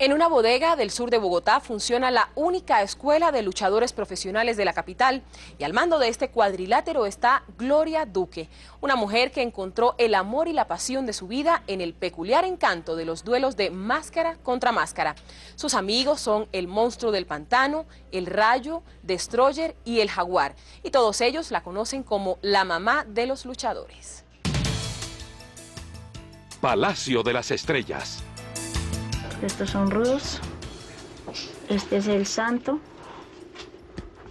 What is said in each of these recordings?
En una bodega del sur de Bogotá funciona la única escuela de luchadores profesionales de la capital y al mando de este cuadrilátero está Gloria Duque, una mujer que encontró el amor y la pasión de su vida en el peculiar encanto de los duelos de máscara contra máscara. Sus amigos son el monstruo del pantano, el rayo, Destroyer y el jaguar y todos ellos la conocen como la mamá de los luchadores. Palacio de las Estrellas estos son rudos. Este es el santo.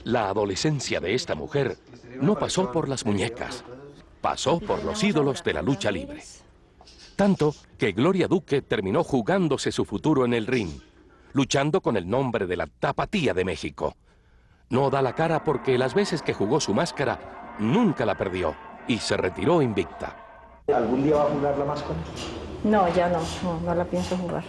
La adolescencia de esta mujer no pasó por las muñecas, pasó por los ídolos de la lucha libre. Tanto que Gloria Duque terminó jugándose su futuro en el ring, luchando con el nombre de la Tapatía de México. No da la cara porque las veces que jugó su máscara nunca la perdió y se retiró invicta. ¿Algún día va a jugar la máscara? No, ya no, no, no la pienso jugar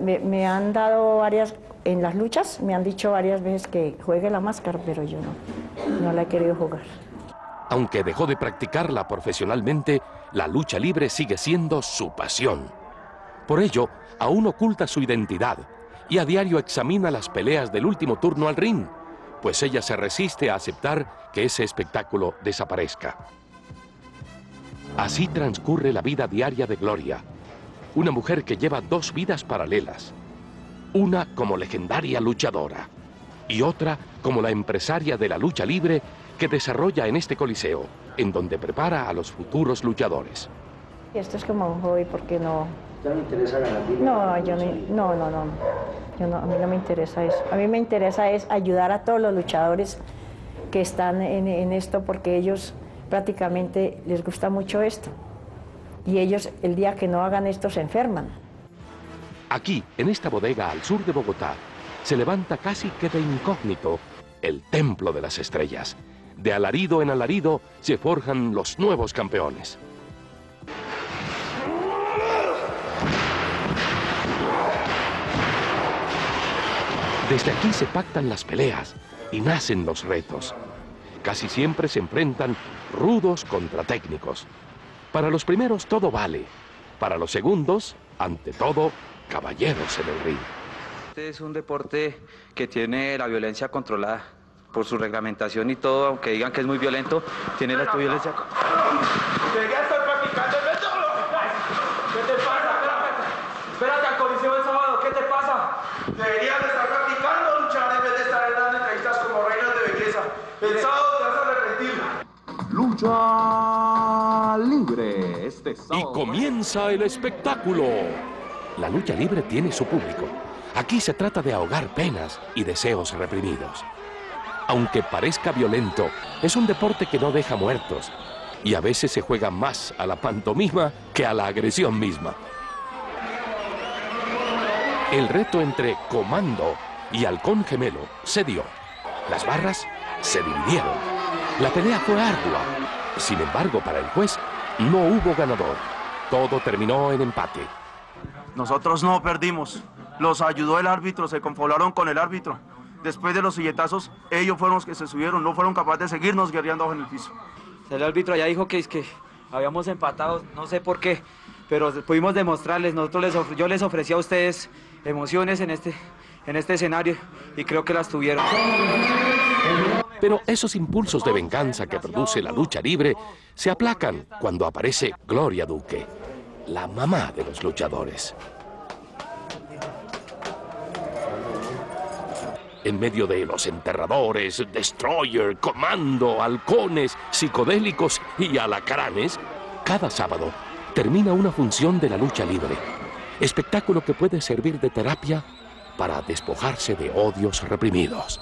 me, han dado varias, en las luchas, me han dicho varias veces que juegue la máscara, pero yo no, no la he querido jugar. Aunque dejó de practicarla profesionalmente, la lucha libre sigue siendo su pasión. Por ello, aún oculta su identidad y a diario examina las peleas del último turno al ring, pues ella se resiste a aceptar que ese espectáculo desaparezca. Así transcurre la vida diaria de Gloria, una mujer que lleva dos vidas paralelas. Una como legendaria luchadora y otra como la empresaria de la lucha libre que desarrolla en este coliseo, en donde prepara a los futuros luchadores. Esto es como un hobby porque no... ¿Ya me interesa ganar No, yo no, no, no, yo no, a mí no me interesa eso. A mí me interesa es ayudar a todos los luchadores que están en, en esto porque ellos prácticamente les gusta mucho esto y ellos el día que no hagan esto se enferman. Aquí, en esta bodega al sur de Bogotá, se levanta casi que de incógnito el Templo de las Estrellas. De alarido en alarido se forjan los nuevos campeones. Desde aquí se pactan las peleas y nacen los retos. Casi siempre se enfrentan rudos contra técnicos. Para los primeros todo vale. Para los segundos, ante todo, caballeros en el ring. Este es un deporte que tiene la violencia controlada por su reglamentación y todo, aunque digan que es muy violento, tiene la violencia. practicando el ¿Qué te pasa? Espérate, al coliseo el sábado, ¿qué te pasa? Deberías estar practicando luchar en vez de estar dando entrevistas como reinas de belleza. El sábado te vas a arrepentir. Lucha Y comienza el espectáculo. La lucha libre tiene su público. Aquí se trata de ahogar penas y deseos reprimidos. Aunque parezca violento, es un deporte que no deja muertos y a veces se juega más a la pantomima que a la agresión misma. El reto entre Comando y Halcón Gemelo se dio. Las barras se dividieron. La pelea fue ardua. Sin embargo, para el juez no hubo ganador. Todo terminó en empate. Nosotros no perdimos. Los ayudó el árbitro, se confabularon con el árbitro. Después de los silletazos, ellos fueron los que se subieron, no fueron capaces de seguirnos guerreando en el piso. El árbitro ya dijo que, es que habíamos empatado, no sé por qué, pero pudimos demostrarles, nosotros les yo les ofrecí a ustedes emociones en este, en este escenario y creo que las tuvieron. Pero esos impulsos de venganza que produce la lucha libre se aplacan cuando aparece Gloria Duque, la mamá de los luchadores. En medio de los enterradores, destroyer, comando, halcones, psicodélicos y alacranes, cada sábado termina una función de la lucha libre. Espectáculo que puede servir de terapia para despojarse de odios reprimidos.